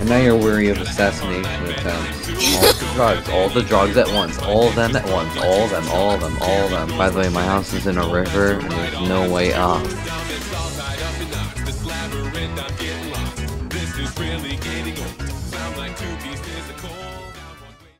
And now you're weary of assassination attempts. All the drugs, all the drugs at once, all of them at once, all of them, all of them, all of them. By the way, my house is in a river and there's no way up. This is really getting old. Sound like two pieces of coal.